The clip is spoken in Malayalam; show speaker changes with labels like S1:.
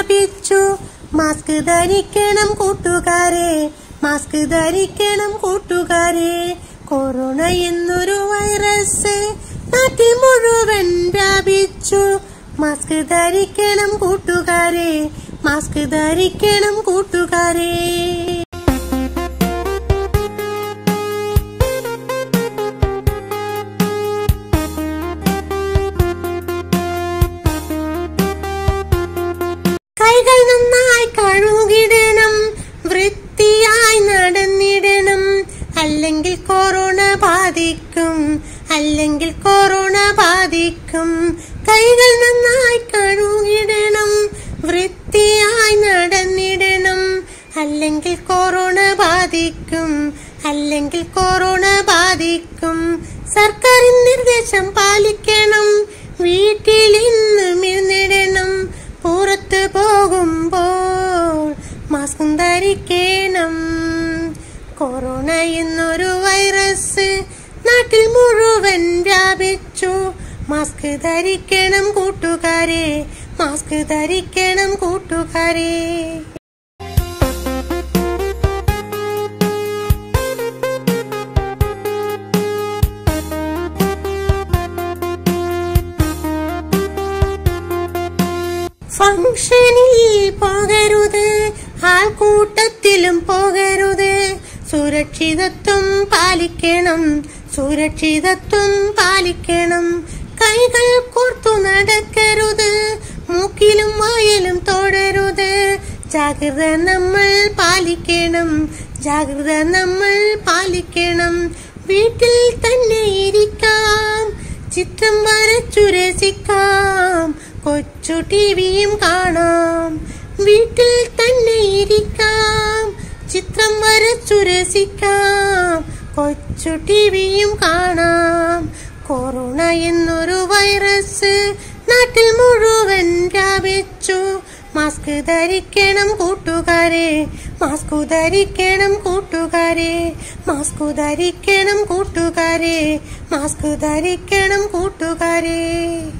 S1: മാസ്ക് ധരിക്കണം കൂട്ടുകാരെ മാസ്ക് ധരിക്കണം കൂട്ടുകാരെ. കൊറോണ എന്നൊരു വൈറസ് നാട്ടിൽ മുഴുവൻ വ്യാപിച്ചു. മാസ്ക് ധരിക്കണം കൂട്ടുകാരെ മാസ്ക് ധരിക്കണം കൂട്ടുകാരെ. അല്ലെങ്കിൽ കൊറോണ ബാധിക്കും അല്ലെങ്കിൽ കൊറോണ ബാധിക്കും. കൈകൾ നന്നായി കഴുകിടണം വൃത്തിയായി നടന്നിടണം. അല്ലെങ്കിൽ കൊറോണ ബാധിക്കും അല്ലെങ്കിൽ കൊറോണ ബാധിക്കും. സർക്കാർ നിർദ്ദേശം പാലിക്കണം വീട്ടിൽ ഇന്നും ഇരുന്നിടണം. പുറത്ത് പോകുമ്പോൾ മാസ്കും ധരിക്കണം. കൊറോണ എന്നൊരു വൈറസ്. നാട്ടിൽ മുഴുവൻ വ്യാപിച്ചു. മാസ്ക് ധരിക്കണം കൂട്ടുകാരെ. മാസ്ക് ധരിക്കണം കൂട്ടുകാരെ. ഫംഗ്ഷനിൽ പോകരുത്. ആൾക്കൂട്ടത്തിലും പോകരുത് സുരക്ഷിതത്വം പാലിക്കണം സുരക്ഷിതത്വം പാലിക്കണം. കൈകൾ കോർത്തു നടക്കരുത് മൂക്കിലും വായിലും തൊടരുത്. ജാഗ്രത നമ്മൾ പാലിക്കണം ജാഗ്രത നമ്മൾ പാലിക്കണം. വീട്ടിൽ തന്നെ ഇരിക്കാം ചിത്രം വരച്ചു രസിക്കാം കൊച്ചു ടിവിയും കാണാം. വീട്ടിൽ തന്നെ രസിക്കാം കൊച്ചു ടിവിയും കാണാം. കൊറോണ എന്നൊരു വൈറസ് നാട്ടിൽ മുഴുവൻ വ്യാപിച്ചു. മാസ്ക് ധരിക്കണം കൂട്ടുകാരെ മാസ്ക് ധരിക്കണം കൂട്ടുകാരെ മാസ്ക് ധരിക്കണം കൂട്ടുകാരെ മാസ്ക് ധരിക്കണം കൂട്ടുകാരെ.